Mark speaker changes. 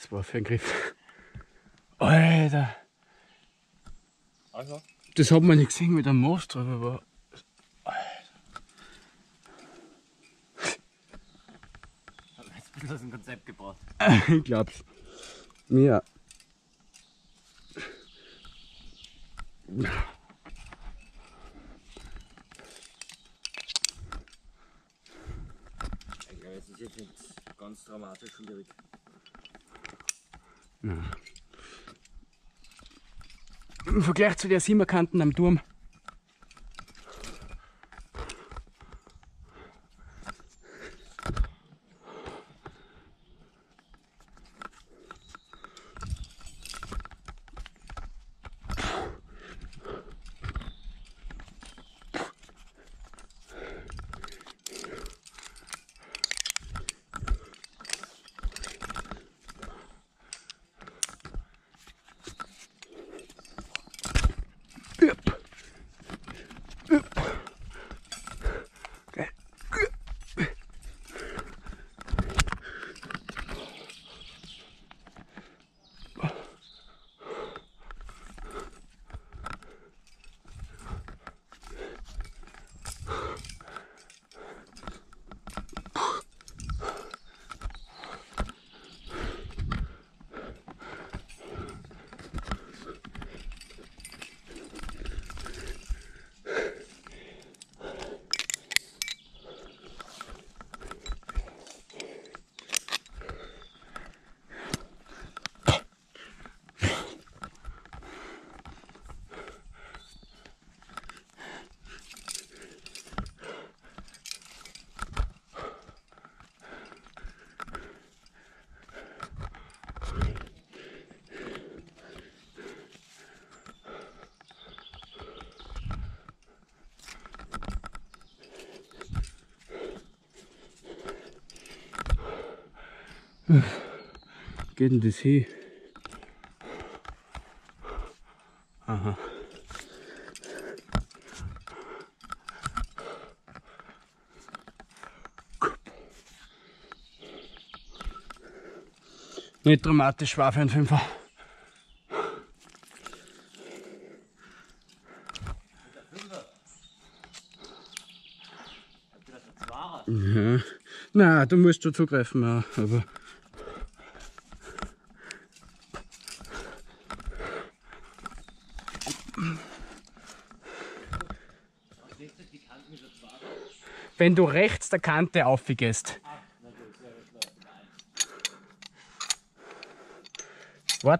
Speaker 1: Das war für ein Griff. Alter.
Speaker 2: Also?
Speaker 1: Das hat man nicht gesehen mit dem Most drauf, aber.
Speaker 2: Hat mir jetzt ein bisschen aus dem Konzept gebracht.
Speaker 1: ich glaub's. Ja.
Speaker 2: Ich glaube, es ist jetzt nicht ganz dramatisch schwierig.
Speaker 1: Im Vergleich zu der Siemerkanten am Turm. Geht denn das hin? Aha. Nicht dramatisch war für einen Fünfer. Ja. Na, du musst schon zugreifen, ja, aber.
Speaker 2: Die Kanten ist ein Zwarer.
Speaker 1: Wenn du rechts der Kante aufgehst.
Speaker 2: Na